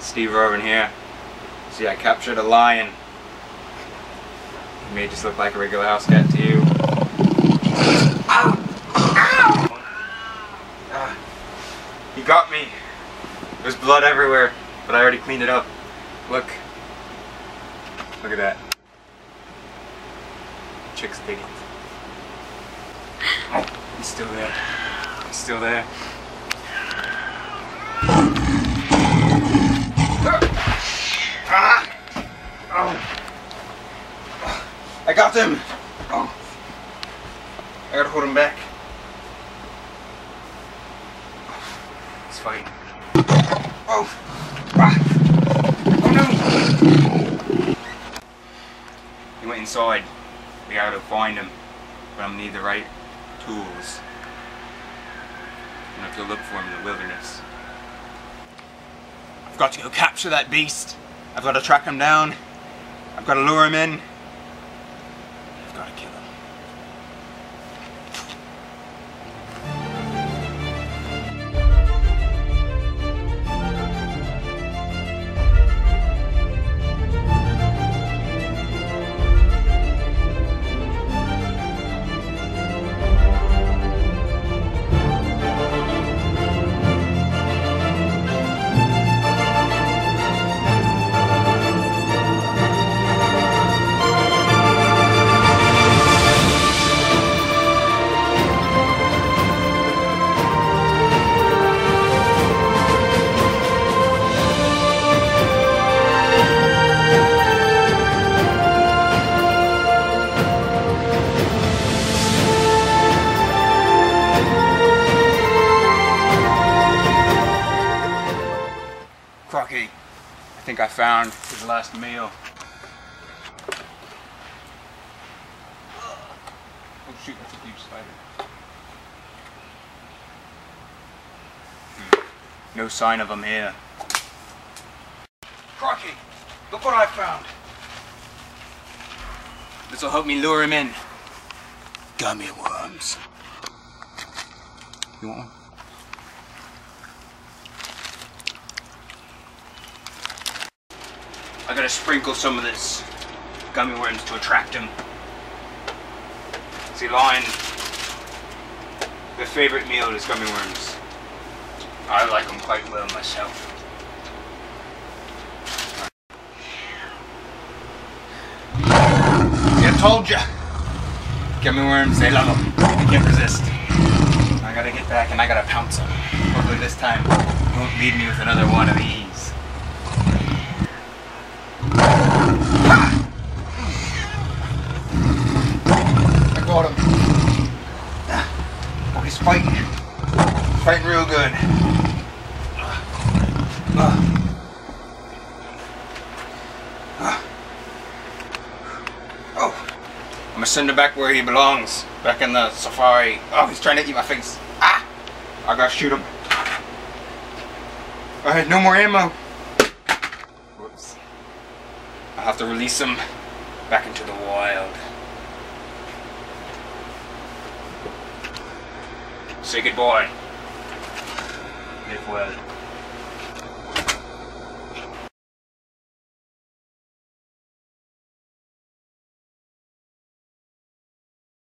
Steve Irwin here. See, I captured a lion. He may just look like a regular house cat to you. Ow! Ow! Ah, he got me. There's blood everywhere, but I already cleaned it up. Look. Look at that. Chick's digging. He's still there. He's still there. I got him! Oh. I gotta hold him back. It's fine. Oh! Ah. Oh no! He went inside. We gotta find him. But I'm need the right tools. I'm gonna have to look for him in the wilderness. I've got to go capture that beast. I've got to track him down. I've got to lure him in. Got to kill him. Think I found his last meal. Oh shoot, that's a huge spider. Hmm. No sign of him here. Crocky, look what I found. This will help me lure him in. Gummy worms. You want one? I gotta sprinkle some of this gummy worms to attract them. See, lion, their favorite meal is gummy worms. I like them quite well myself. I told ya. Gummy worms, they love them. They can't resist. I gotta get back and I gotta pounce them. Hopefully this time won't leave me with another one of these. I got him. Oh, fighting. Fighting real good. Oh. I'm gonna send him back where he belongs. Back in the safari. Oh, he's trying to eat my face. Ah! I gotta shoot him. Alright, no more ammo. Whoops. I'll have to release him back into the wild. Say goodbye. Live well.